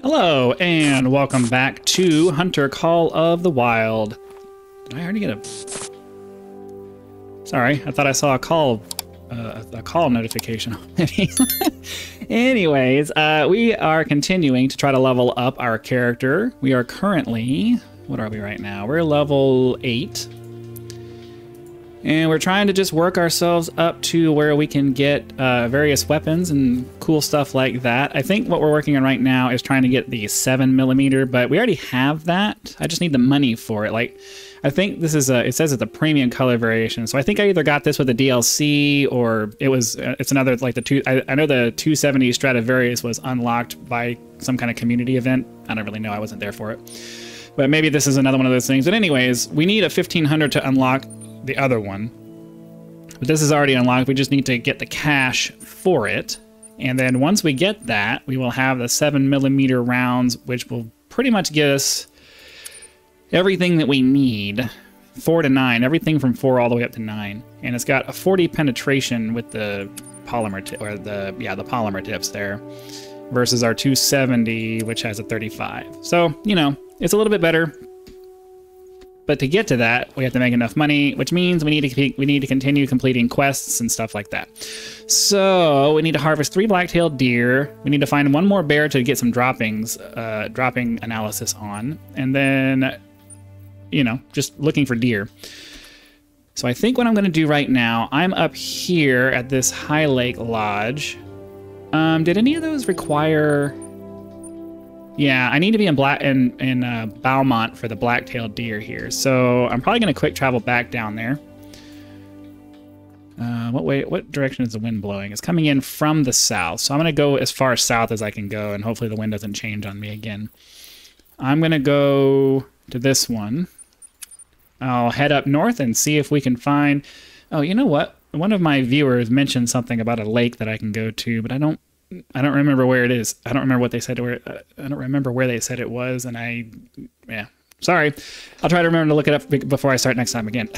Hello, and welcome back to Hunter Call of the Wild. Did I already get a... Sorry, I thought I saw a call, uh, a call notification already. Anyways, uh, we are continuing to try to level up our character. We are currently... What are we right now? We're level 8. And we're trying to just work ourselves up to where we can get uh, various weapons and cool stuff like that. I think what we're working on right now is trying to get the 7 millimeter, but we already have that. I just need the money for it. Like, I think this is a, it says it's a premium color variation. So I think I either got this with the DLC or it was, uh, it's another, like the two, I, I know the 270 Stradivarius was unlocked by some kind of community event. I don't really know. I wasn't there for it. But maybe this is another one of those things. But anyways, we need a 1500 to unlock the other one. But this is already unlocked. We just need to get the cash for it. And then once we get that, we will have the 7 millimeter rounds, which will pretty much give us everything that we need. 4 to 9, everything from 4 all the way up to 9. And it's got a 40 penetration with the polymer tip, or the, yeah, the polymer tips there, versus our 270, which has a 35. So, you know, it's a little bit better, but to get to that, we have to make enough money, which means we need to we need to continue completing quests and stuff like that. So we need to harvest three black-tailed deer. We need to find one more bear to get some droppings, uh, dropping analysis on, and then, you know, just looking for deer. So I think what I'm going to do right now, I'm up here at this High Lake Lodge. Um, did any of those require yeah, I need to be in black in in uh, Beaumont for the black-tailed deer here, so I'm probably gonna quick travel back down there. Uh, what way? What direction is the wind blowing? It's coming in from the south, so I'm gonna go as far south as I can go, and hopefully the wind doesn't change on me again. I'm gonna go to this one. I'll head up north and see if we can find. Oh, you know what? One of my viewers mentioned something about a lake that I can go to, but I don't I don't remember where it is. I don't remember what they said where. I don't remember where they said it was, and I, yeah, sorry. I'll try to remember to look it up before I start next time again.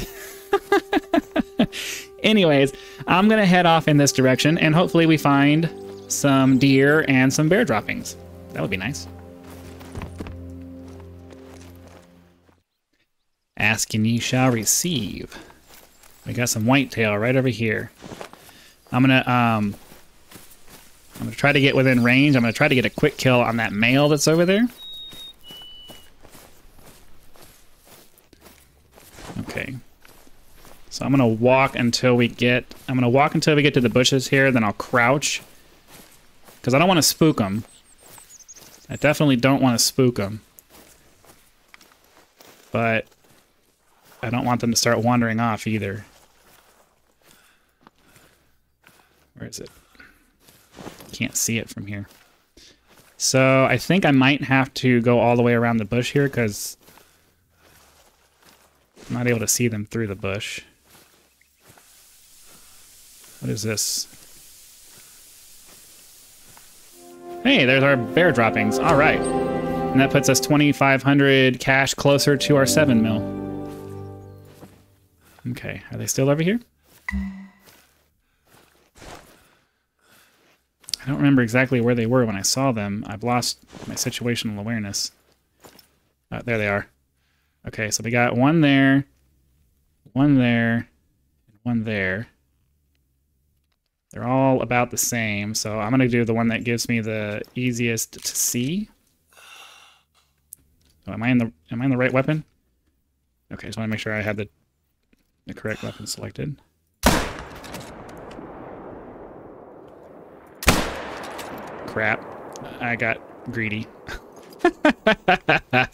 Anyways, I'm gonna head off in this direction, and hopefully we find some deer and some bear droppings. That would be nice. Ask and ye shall receive. We got some whitetail right over here. I'm gonna um I'm going to try to get within range. I'm going to try to get a quick kill on that male that's over there. Okay. So I'm going to walk until we get... I'm going to walk until we get to the bushes here, then I'll crouch. Because I don't want to spook them. I definitely don't want to spook them. But I don't want them to start wandering off either. Where is it? Can't see it from here. So I think I might have to go all the way around the bush here because I'm not able to see them through the bush. What is this? Hey, there's our bear droppings. All right. And that puts us 2,500 cash closer to our 7 mil. Okay, are they still over here? I don't remember exactly where they were when I saw them. I've lost my situational awareness. Uh, there they are. Okay, so we got one there, one there, and one there. They're all about the same, so I'm going to do the one that gives me the easiest to see. Am I in the am I in the right weapon? Okay, just want to make sure I had the the correct weapon selected. Crap. I got greedy.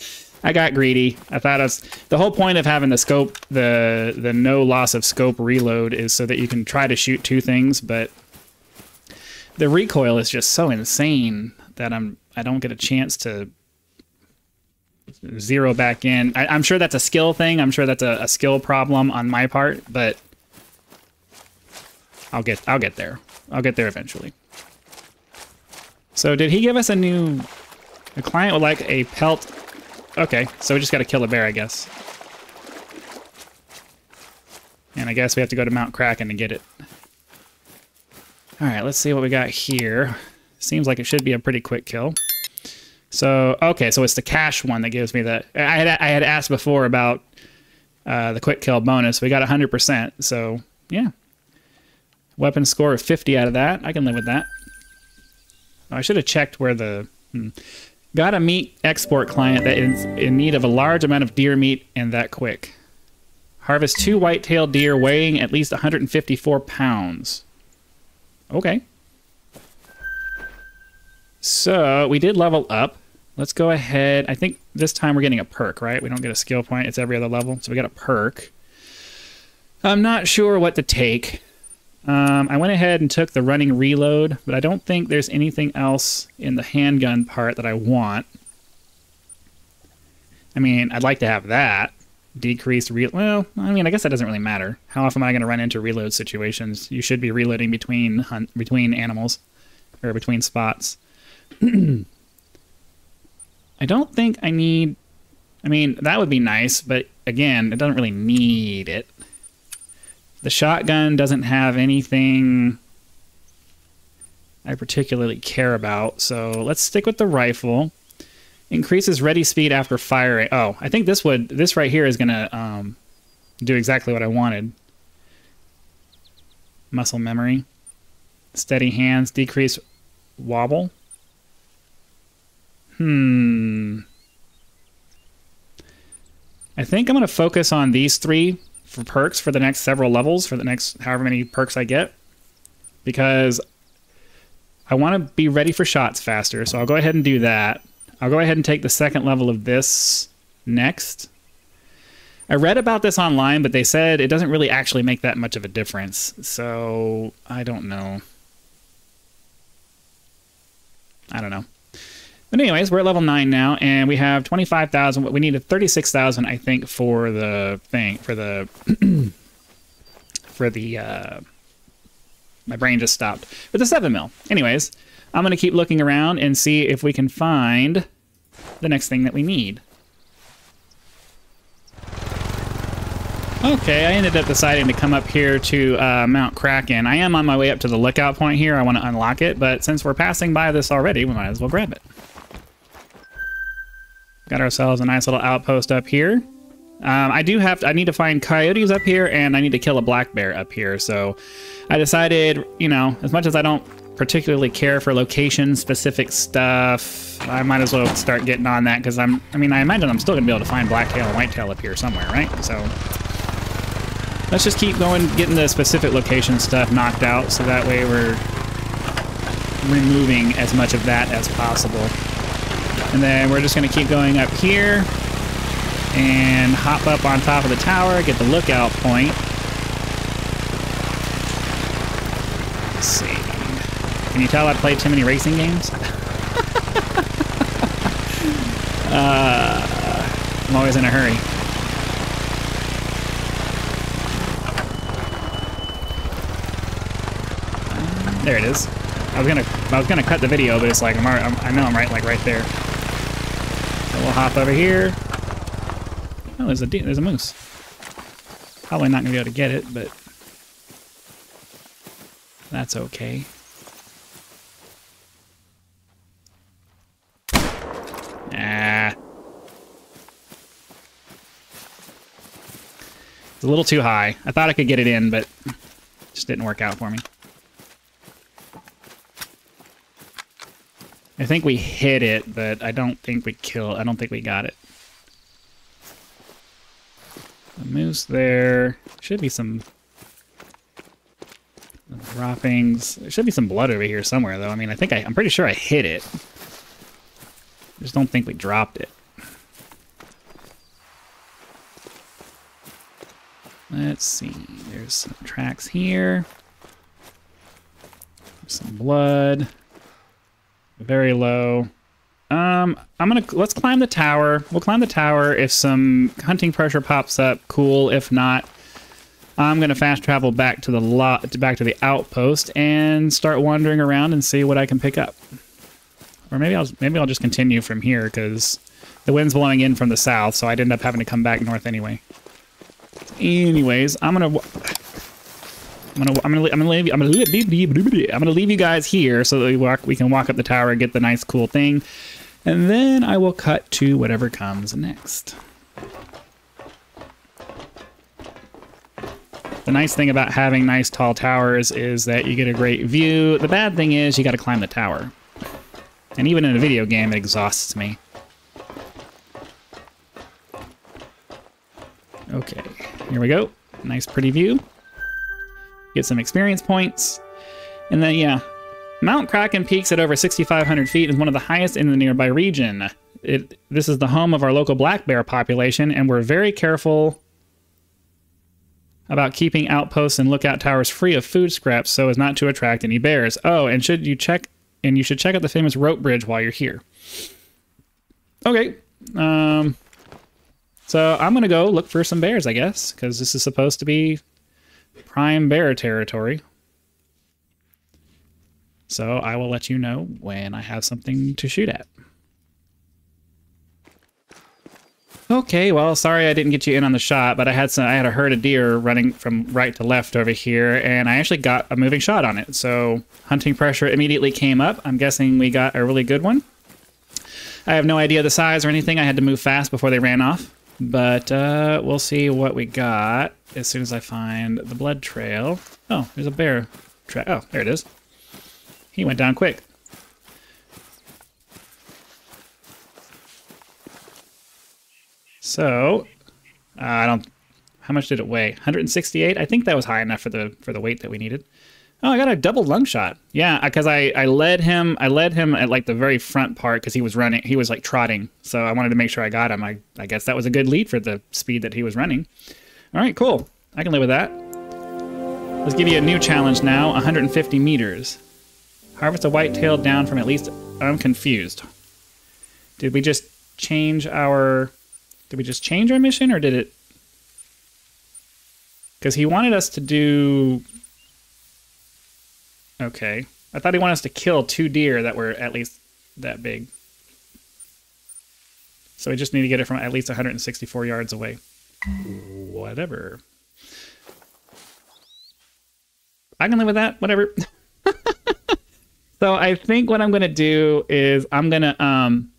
I got greedy. I thought it was the whole point of having the scope, the the no loss of scope reload is so that you can try to shoot two things, but the recoil is just so insane that I'm I don't get a chance to zero back in. I, am sure that's a skill thing. I'm sure that's a, a skill problem on my part, but I'll get I'll get there. I'll get there eventually. So did he give us a new... A client would like a pelt... Okay, so we just gotta kill a bear, I guess. And I guess we have to go to Mount Kraken to get it. Alright, let's see what we got here. Seems like it should be a pretty quick kill. So okay, so it's the cash one that gives me the. I had I had asked before about uh, the quick kill bonus. We got 100%. So yeah, weapon score of 50 out of that. I can live with that. I should have checked where the. Hmm. Got a meat export client that is in need of a large amount of deer meat and that quick. Harvest two white-tailed deer weighing at least 154 pounds. Okay. So we did level up. Let's go ahead. I think this time we're getting a perk, right? We don't get a skill point. It's every other level. So we got a perk. I'm not sure what to take. Um, I went ahead and took the running reload, but I don't think there's anything else in the handgun part that I want. I mean, I'd like to have that. Decreased re- well, I mean, I guess that doesn't really matter. How often am I going to run into reload situations? You should be reloading between hunt, between animals or between spots. I don't think I need. I mean, that would be nice, but again, it doesn't really need it. The shotgun doesn't have anything I particularly care about, so let's stick with the rifle. Increases ready speed after firing. Oh, I think this would this right here is gonna um, do exactly what I wanted. Muscle memory, steady hands, decrease wobble. Hmm. I think I'm going to focus on these three for perks for the next several levels, for the next however many perks I get. Because I want to be ready for shots faster, so I'll go ahead and do that. I'll go ahead and take the second level of this next. I read about this online, but they said it doesn't really actually make that much of a difference. So, I don't know. I don't know. But anyways, we're at level 9 now, and we have 25,000. We needed 36,000, I think, for the thing, for the, for the, uh, my brain just stopped. For the 7 mil. Anyways, I'm going to keep looking around and see if we can find the next thing that we need. Okay, I ended up deciding to come up here to uh, Mount Kraken. I am on my way up to the lookout point here. I want to unlock it, but since we're passing by this already, we might as well grab it. Got ourselves a nice little outpost up here. Um, I do have to, I need to find coyotes up here and I need to kill a black bear up here. So I decided, you know, as much as I don't particularly care for location specific stuff, I might as well start getting on that because I'm, I mean, I imagine I'm still gonna be able to find blacktail and whitetail up here somewhere, right? So let's just keep going, getting the specific location stuff knocked out so that way we're removing as much of that as possible. And then we're just going to keep going up here and hop up on top of the tower, get the lookout point. Let's see. Can you tell I played too many racing games? uh, I'm always in a hurry. There it is. I was gonna, I was gonna cut the video, but it's like I'm, I know I'm right, like right there. We'll hop over here. Oh, there's a there's a moose. Probably not gonna be able to get it, but that's okay. Ah. It's a little too high. I thought I could get it in, but just didn't work out for me. I think we hit it, but I don't think we killed. I don't think we got it. The moose there. Should be some droppings. There should be some blood over here somewhere, though. I mean, I think I, I'm pretty sure I hit it. I just don't think we dropped it. Let's see. There's some tracks here. Some blood. Very low. Um, I'm gonna let's climb the tower. We'll climb the tower. If some hunting pressure pops up, cool. If not, I'm gonna fast travel back to the lot, back to the outpost, and start wandering around and see what I can pick up. Or maybe I'll maybe I'll just continue from here because the wind's blowing in from the south, so I'd end up having to come back north anyway. Anyways, I'm gonna I'm gonna I'm gonna I'm gonna leave I'm gonna leave, I'm gonna leave you guys here so that we walk we can walk up the tower and get the nice cool thing. And then I will cut to whatever comes next. The nice thing about having nice tall towers is that you get a great view. The bad thing is you got to climb the tower. And even in a video game, it exhausts me. Okay, here we go. Nice pretty view. Get some experience points. And then, yeah, Mount Kraken peaks at over 6,500 feet and is one of the highest in the nearby region. It, this is the home of our local black bear population, and we're very careful about keeping outposts and lookout towers free of food scraps so as not to attract any bears. Oh, and should you check and you should check out the famous rope bridge while you're here. Okay. Um so I'm going to go look for some bears, I guess, cuz this is supposed to be prime bear territory. So I will let you know when I have something to shoot at. Okay, well, sorry I didn't get you in on the shot, but I had some I had a herd of deer running from right to left over here, and I actually got a moving shot on it. So hunting pressure immediately came up. I'm guessing we got a really good one. I have no idea the size or anything. I had to move fast before they ran off. But uh, we'll see what we got as soon as I find the blood trail. Oh, there's a bear trail. Oh, there it is. He went down quick. So, uh, I don't. How much did it weigh? 168. I think that was high enough for the for the weight that we needed. Oh, I got a double lung shot. Yeah, because I I led him. I led him at like the very front part because he was running. He was like trotting. So I wanted to make sure I got him. I I guess that was a good lead for the speed that he was running. All right, cool. I can live with that. Let's give you a new challenge now. 150 meters. Harvest a white-tailed down from at least. I'm confused. Did we just change our did we just change our mission or did it? Because he wanted us to do. Okay. I thought he wanted us to kill two deer that were at least that big. So we just need to get it from at least 164 yards away. Whatever. I can live with that. Whatever. so I think what I'm going to do is I'm going to um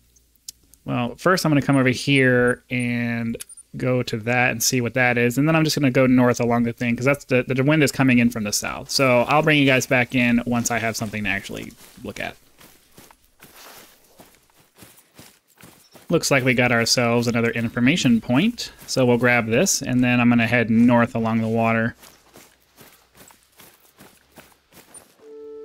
well, first I'm going to come over here and go to that and see what that is. And then I'm just going to go north along the thing because that's the, the wind is coming in from the south. So I'll bring you guys back in once I have something to actually look at. Looks like we got ourselves another information point. So we'll grab this and then I'm going to head north along the water.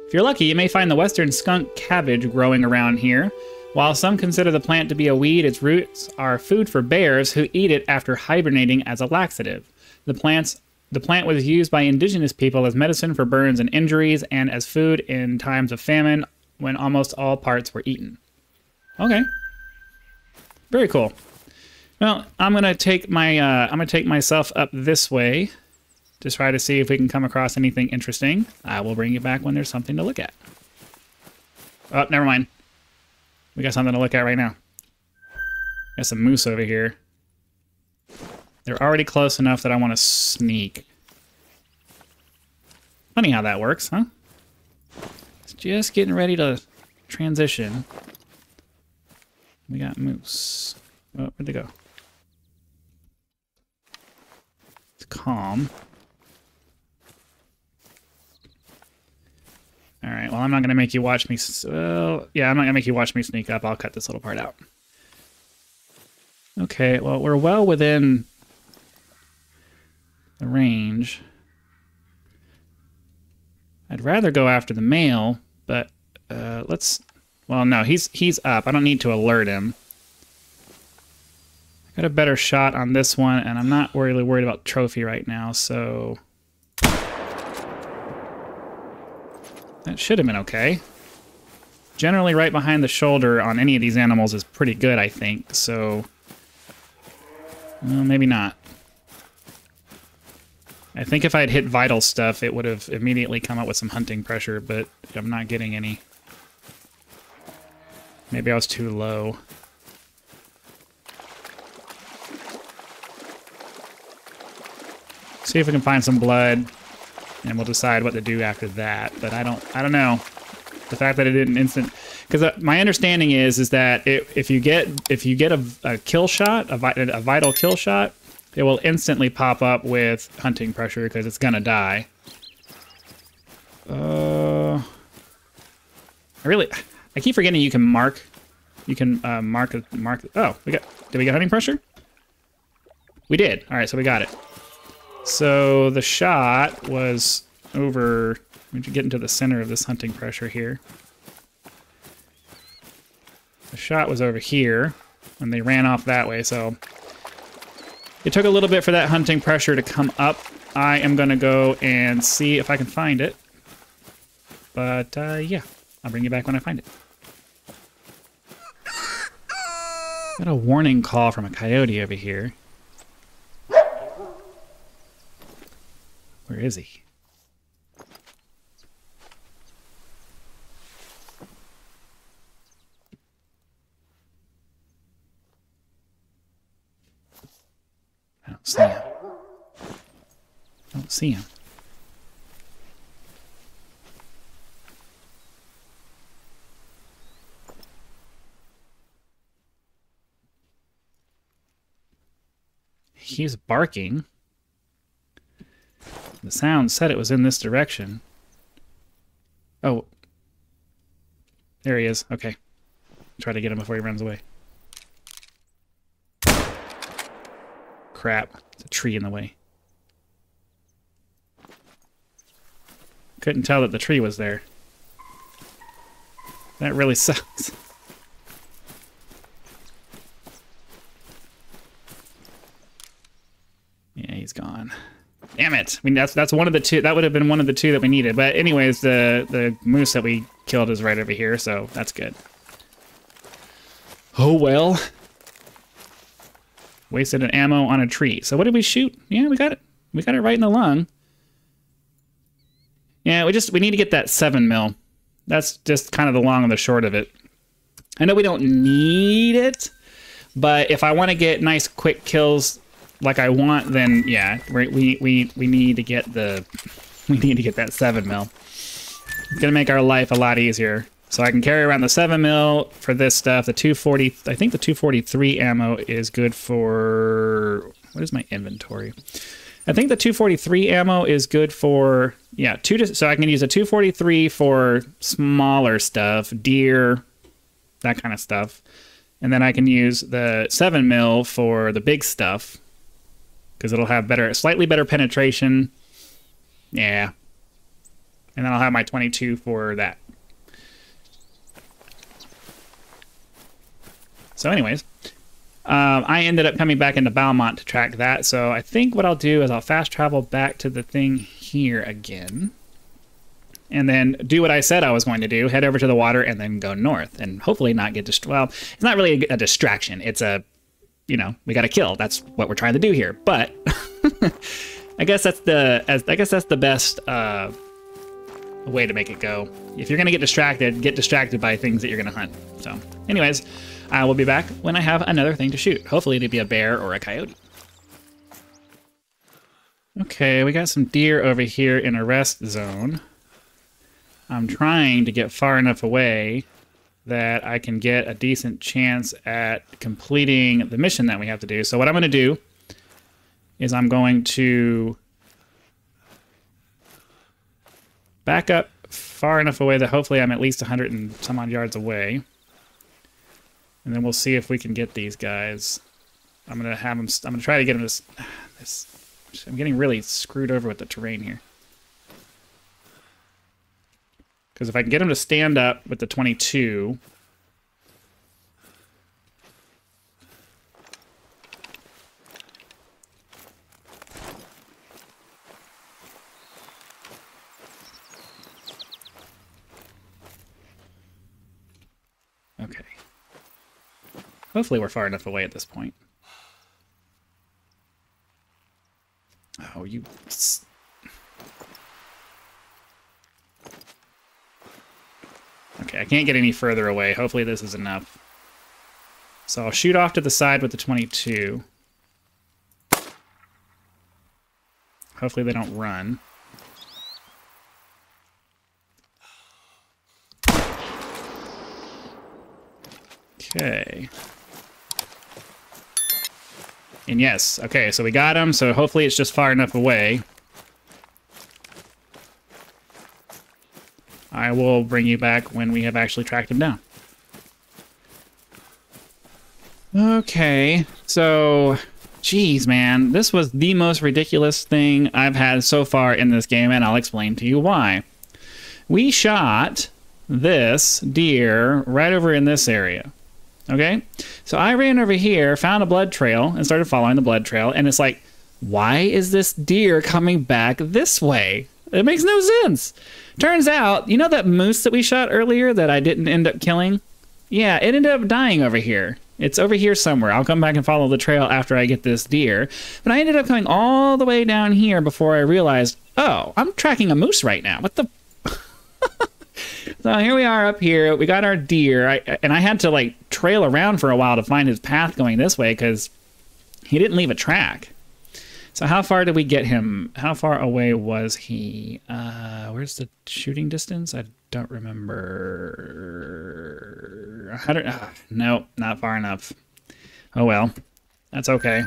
If you're lucky, you may find the western skunk cabbage growing around here. While some consider the plant to be a weed, its roots are food for bears who eat it after hibernating as a laxative. The plants the plant was used by indigenous people as medicine for burns and injuries and as food in times of famine when almost all parts were eaten. Okay. Very cool. Well, I'm gonna take my uh, I'm gonna take myself up this way to try to see if we can come across anything interesting. I will bring you back when there's something to look at. Oh, never mind. We got something to look at right now. Got some moose over here. They're already close enough that I want to sneak. Funny how that works, huh? It's just getting ready to transition. We got moose. Oh, where'd they go? It's calm. All right, well, I'm not going to make you watch me... Well, yeah, I'm not going to make you watch me sneak up. I'll cut this little part out. Okay, well, we're well within the range. I'd rather go after the male, but uh, let's... Well, no, he's he's up. I don't need to alert him. I got a better shot on this one, and I'm not really worried about trophy right now, so... That should have been okay. Generally right behind the shoulder on any of these animals is pretty good, I think, so... Well, maybe not. I think if I had hit vital stuff, it would have immediately come up with some hunting pressure, but I'm not getting any. Maybe I was too low. See if we can find some blood and we'll decide what to do after that. But I don't, I don't know. The fact that it didn't instant, because uh, my understanding is is that it, if you get if you get a, a kill shot, a, vi- a vital kill shot, it will instantly pop up with hunting pressure because it's gonna die. Uh, I really, I keep forgetting you can mark, you can uh, mark mark. Oh, we got. Did we get hunting pressure? We did. All right, so we got it. So the shot was over. We should get into the center of this hunting pressure here. The shot was over here, and they ran off that way. So it took a little bit for that hunting pressure to come up. I am to go and see if I can find it. But, uh, yeah. I'll bring you back when I find it. Got a warning call from a coyote over here. Where is he? I don't see him. I don't see him. He's barking. The sound said it was in this direction. Oh. There he is. Okay. Try to get him before he runs away. Crap. There's a tree in the way. Couldn't tell that the tree was there. That really sucks. Yeah, he's gone. Damn it! I mean, that's that's one of the two. That would have been one of the two that we needed. But anyways, the the moose that we killed is right over here, so that's good. Oh well. Wasted an ammo on a tree. So what did we shoot? Yeah, we got it. We got it right in the lung. Yeah, we just we need to get that seven mil. That's just kind of the long and the short of it. I know we don't need it, but if I want to get nice quick kills like I want, then yeah, we we we need to get the we need to get that seven mil. It's gonna make our life a lot easier. So I can carry around the seven mil for this stuff. The 240, I think the 243 ammo is good for what is my inventory? I think the 243 ammo is good for yeah two. So I can use a 243 for smaller stuff, deer, that kind of stuff, and then I can use the seven mil for the big stuff because it'll have better, slightly better penetration. Yeah. And then I'll have my 22 for that. So anyways, um, I ended up coming back into Balmont to track that. So I think what I'll do is I'll fast travel back to the thing here again. And then do what I said I was going to do, head over to the water and then go north. And hopefully not get, dist well, it's not really a distraction. It's a you know, we got to kill. That's what we're trying to do here. But I guess that's the as I guess that's the best uh, way to make it go. If you're gonna get distracted, get distracted by things that you're gonna hunt. So, anyways, I will be back when I have another thing to shoot. Hopefully, it'll be a bear or a coyote. Okay, we got some deer over here in a rest zone. I'm trying to get far enough away that I can get a decent chance at completing the mission that we have to do. So what I'm going to do is I'm going to back up far enough away that hopefully I'm at least 100 and some odd yards away. And then we'll see if we can get these guys. I'm going to have them, I'm going to try to get them to, this, I'm getting really screwed over with the terrain here. Because if I can get him to stand up with the 22... Okay. Hopefully we're far enough away at this point. Oh, you... Okay, I can't get any further away. Hopefully this is enough. So I'll shoot off to the side with the 22. Hopefully they don't run. Okay. And yes, okay, so we got him, so hopefully it's just far enough away. Will bring you back when we have actually tracked him down. Okay, so, geez, man, this was the most ridiculous thing I've had so far in this game, and I'll explain to you why. We shot this deer right over in this area. Okay, so I ran over here, found a blood trail, and started following the blood trail, and it's like, why is this deer coming back this way? It makes no sense. Turns out, you know that moose that we shot earlier that I didn't end up killing? Yeah, it ended up dying over here. It's over here somewhere. I'll come back and follow the trail after I get this deer. But I ended up coming all the way down here before I realized, oh, I'm tracking a moose right now. What the? so here we are up here. We got our deer. I, and I had to like trail around for a while to find his path going this way because he didn't leave a track. So how far did we get him? How far away was he? Uh, where's the shooting distance? I don't remember. 100, uh, no, not far enough. Oh well, that's okay.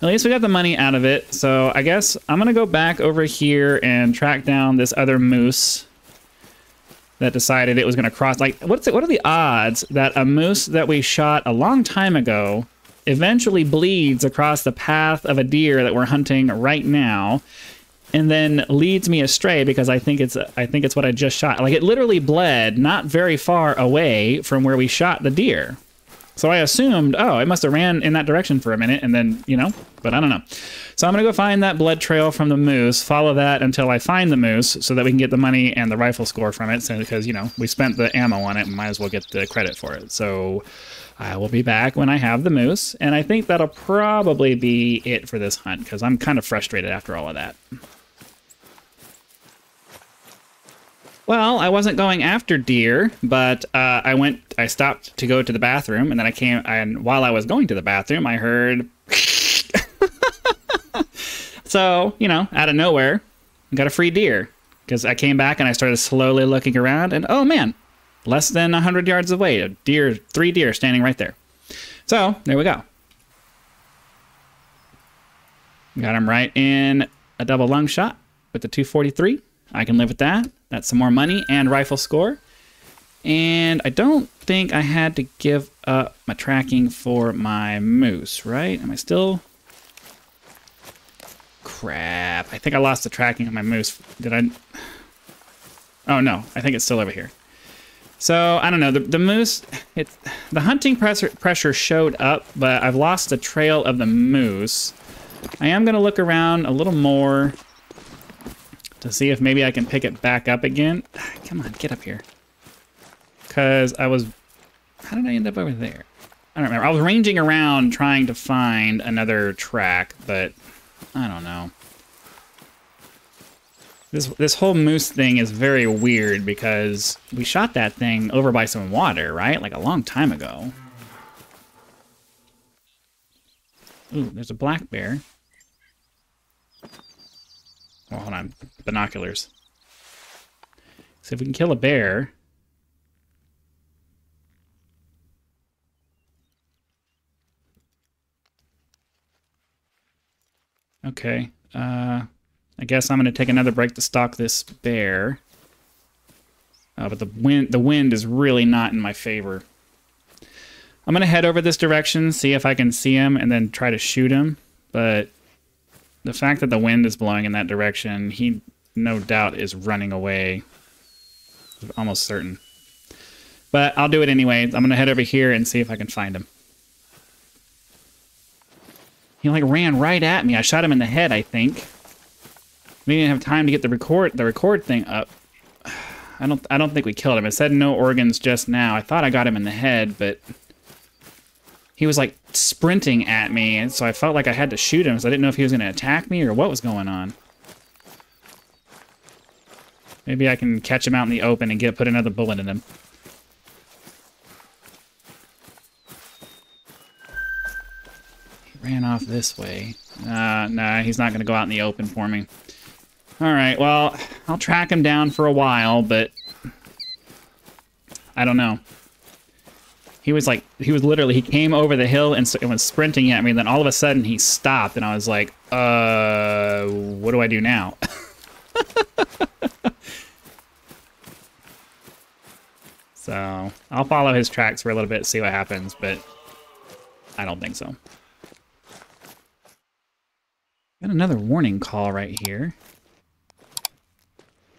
At least we got the money out of it. So I guess I'm gonna go back over here and track down this other moose that decided it was gonna cross. Like, what's it, what are the odds that a moose that we shot a long time ago eventually bleeds across the path of a deer that we're hunting right now and then leads me astray because I think it's I think it's what I just shot. Like it literally bled not very far away from where we shot the deer. So I assumed, oh, it must have ran in that direction for a minute and then, you know, but I don't know. So I'm going to go find that blood trail from the moose, follow that until I find the moose so that we can get the money and the rifle score from it so, because, you know, we spent the ammo on it and might as well get the credit for it. So I will be back when I have the moose, and I think that'll probably be it for this hunt, because I'm kind of frustrated after all of that. Well, I wasn't going after deer, but uh, I went. I stopped to go to the bathroom, and then I came. And while I was going to the bathroom, I heard. so you know, out of nowhere, got a free deer because I came back and I started slowly looking around, and oh man, less than 100 yards away. A deer, three deer standing right there. So there we go. Got him right in a double lung shot with the 243. I can live with that. That's some more money and rifle score. And I don't think I had to give up my tracking for my moose, right? Am I still... Crap. I think I lost the tracking of my moose. Did I... Oh, no. I think it's still over here. So I don't know. The, the moose, it's the hunting pressure pressure showed up, but I've lost the trail of the moose. I am gonna look around a little more to see if maybe I can pick it back up again. Come on, get up here. Cause I was, how did I end up over there? I don't remember. I was ranging around trying to find another track, but I don't know. This this whole moose thing is very weird because we shot that thing over by some water, right? Like a long time ago. Ooh, there's a black bear. Oh, hold on. Binoculars. So if we can kill a bear... Okay. Uh... I guess I'm going to take another break to stalk this bear. Uh, but the wind, the wind is really not in my favor. I'm going to head over this direction, see if I can see him, and then try to shoot him. But the fact that the wind is blowing in that direction, he no doubt is running away. Almost certain. But I'll do it anyway. I'm going to head over here and see if I can find him. He like ran right at me. I shot him in the head, I think. We didn't have time to get the record the record thing up. I don't I don't think we killed him. It said no organs just now. I thought I got him in the head, but he was like sprinting at me, and so I felt like I had to shoot him. So I didn't know if he was going to attack me or what was going on. Maybe I can catch him out in the open and get put another bullet in him. He ran off this way. Uh, nah, he's not going to go out in the open for me. Alright, well, I'll track him down for a while, but... I don't know. he was like he was literally he came over the hill and, and was sprinting at me and then all of a sudden he stopped and i was like uh what do i do now? So i'll follow his tracks for a little bit see what happens but i don't think so. Got another warning call right here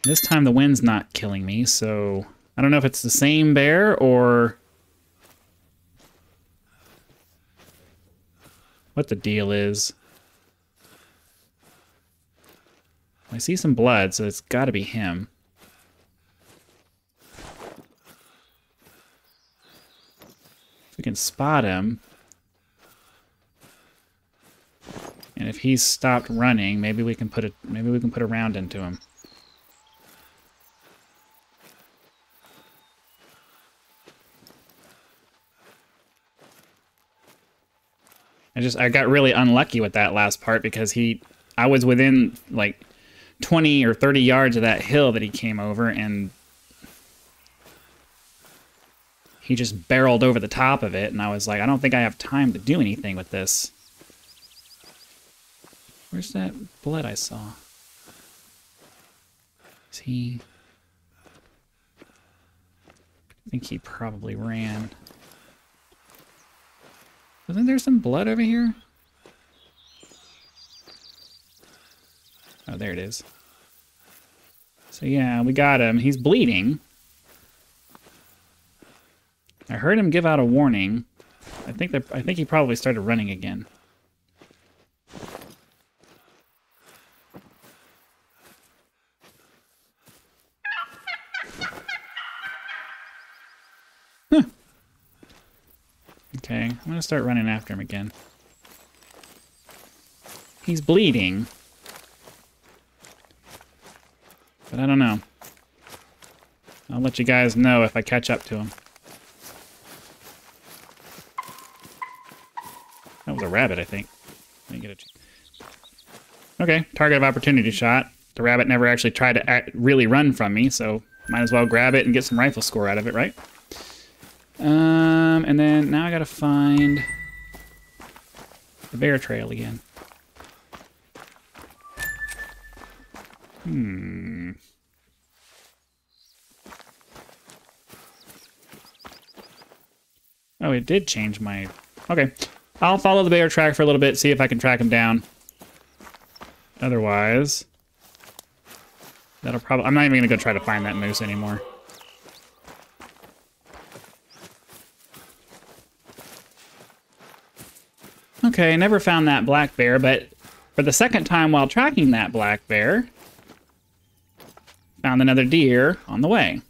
this time the wind's not killing me so i don't know if it's the same bear or what the deal is. I see some blood, so it's got to be him. If we can spot him, and if he's stopped running, maybe we can put a maybe we can put a round into him. I just I got really unlucky with that last part because he I was within like 20 or 30 yards of that hill that he came over and he just barreled over the top of it and I was like I don't think I have time to do anything with this. Where's that blood I saw? Is he I think he probably ran. Wasn't there some blood over here? Oh, there it is. So yeah, we got him. He's bleeding. I heard him give out a warning. I think that I think he probably started running again. Okay, I'm gonna start running after him again. He's bleeding. But I don't know. I'll let you guys know if I catch up to him. That was a rabbit, I think. Me get it. Okay, target of opportunity shot. The rabbit never actually tried to act, really run from me, so might as well grab it and get some rifle score out of it, right? Um, and then now I gotta find the bear trail again. Hmm. Oh, it did change my... Okay. I'll follow the bear track for a little bit, see if I can track him down. Otherwise... That'll probably... I'm not even gonna go try to find that moose anymore. Okay, never found that black bear, but for the second time while tracking that black bear, found another deer on the way.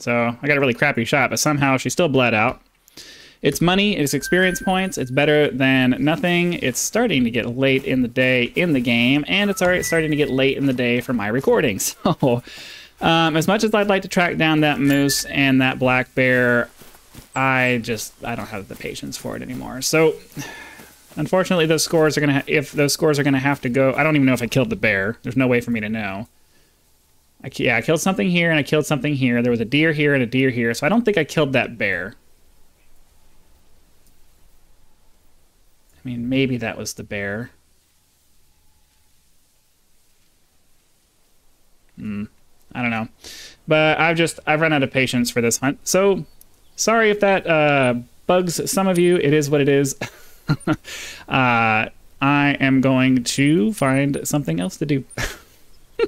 So I got a really crappy shot, but somehow she still bled out. It's money, it's experience points, it's better than nothing. It's starting to get late in the day in the game, and it's already starting to get late in the day for my recording. So, um, as much as I'd like to track down that moose and that black bear, I just I don't have the patience for it anymore. So unfortunately, those scores are gonna if those scores are gonna have to go. I don't even know if I killed the bear. There's no way for me to know. I, yeah, I killed something here and I killed something here. There was a deer here and a deer here, so I don't think I killed that bear. I mean, maybe that was the bear. Hmm. I don't know. But I've just, I've run out of patience for this hunt. So sorry if that uh, bugs some of you. It is what it is. uh, I am going to find something else to do.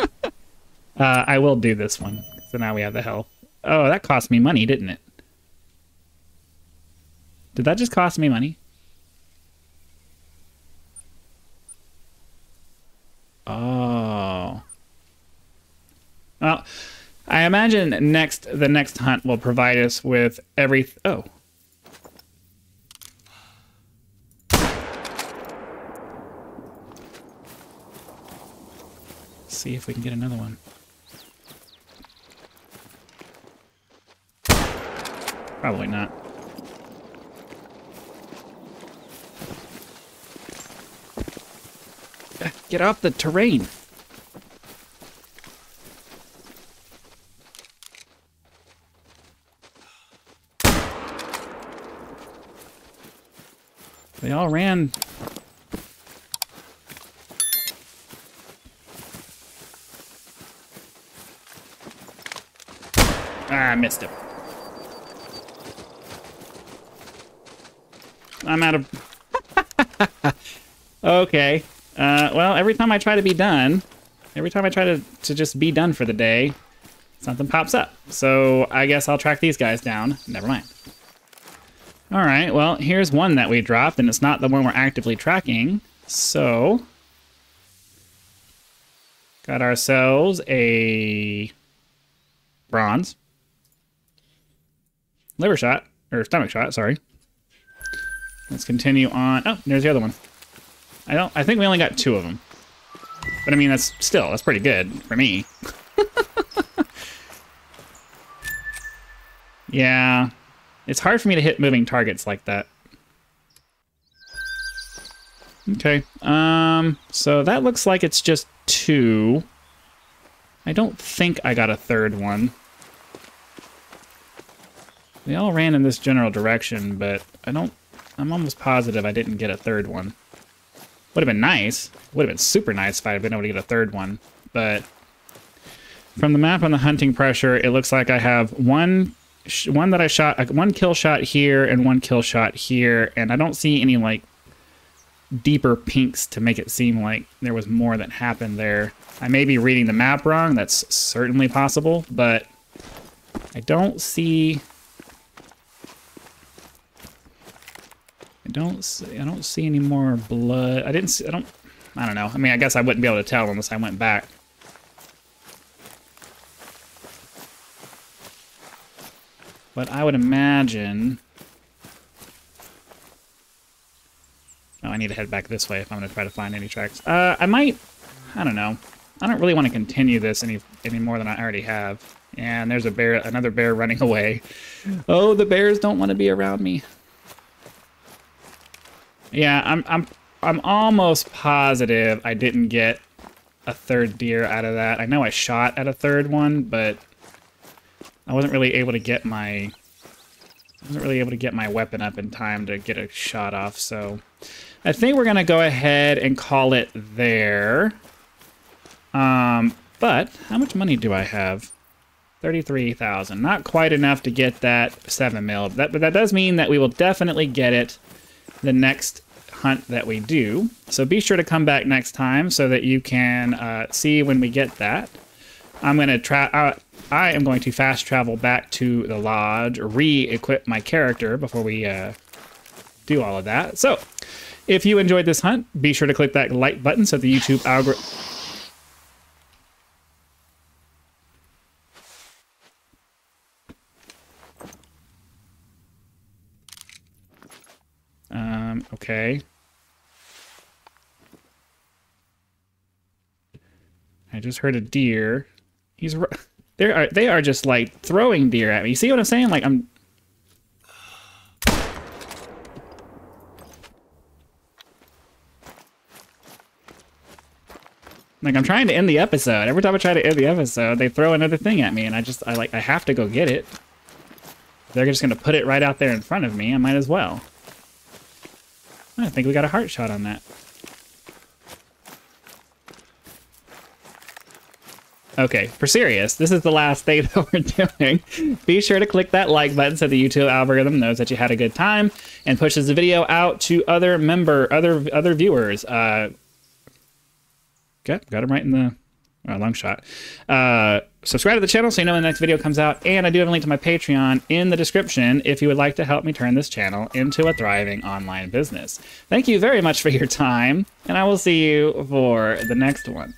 uh, I will do this one. So now we have the hell. Oh, that cost me money, didn't it? Did that just cost me money? Oh. Well, I imagine next the next hunt will provide us with every oh. see if we can get another one. Probably not. Get off the terrain. All ran... Ah, I missed it. I'm out of... okay. Uh, well, every time I try to be done, every time I try to, to just be done for the day, something pops up. So I guess I'll track these guys down. Never mind. All right, well, here's one that we dropped, and it's not the one we're actively tracking. So, got ourselves a bronze. Liver shot, or stomach shot, sorry. Let's continue on. Oh, there's the other one. I don't. I think we only got two of them. But I mean, that's still that's pretty good for me. yeah, it's hard for me to hit moving targets like that. Okay. Um. So that looks like it's just two. I don't think I got a third one. They all ran in this general direction, but I don't I'm almost positive I didn't get a third one. Would have been nice. Would have been super nice if I had been able to get a third one. But from the map on the hunting pressure, it looks like I have one one that I shot, one kill shot here and one kill shot here, and I don't see any like deeper pinks to make it seem like there was more that happened there. I may be reading the map wrong. That's certainly possible, but I don't see I don't see, I don't see any more blood. I didn't see, I don't, I don't know. I mean, I guess I wouldn't be able to tell unless I went back. But I would imagine... Oh, I need to head back this way if I'm going to try to find any tracks. Uh, I might... I don't know. I don't really want to continue this any any more than I already have. And there's a bear, another bear running away. Oh, the bears don't want to be around me. Yeah, I'm I'm I'm almost positive I didn't get a third deer out of that. I know I shot at a third one, but I wasn't really able to get my I wasn't really able to get my weapon up in time to get a shot off, so I think we're gonna go ahead and call it there. Um, but how much money do I have? 33,000. Not quite enough to get that 7 mil. That, but that does mean that we will definitely get it the next hunt that we do. So be sure to come back next time so that you can uh, see when we get that. I'm going to try. Uh, I am going to fast travel back to the lodge, re-equip my character before we uh, do all of that. So, if you enjoyed this hunt, be sure to click that like button so the YouTube algorithm Um, okay. I just heard a deer. He's they are they are just like throwing deer at me. You see what I'm saying? Like I'm Like I'm trying to end the episode. Every time I try to end the episode, they throw another thing at me and I just I like I have to go get it. They're just gonna put it right out there in front of me. I might as well. I think we got a heart shot on that. Okay, for serious, this is the last thing that we're doing. Be sure to click that like button so the YouTube algorithm knows that you had a good time and pushes the video out to other member, other other viewers. Uh, okay, got him right in the uh, long shot. Uh, subscribe to the channel so you know when the next video comes out. And I do have a link to my Patreon in the description if you would like to help me turn this channel into a thriving online business. Thank you very much for your time, and I will see you for the next one.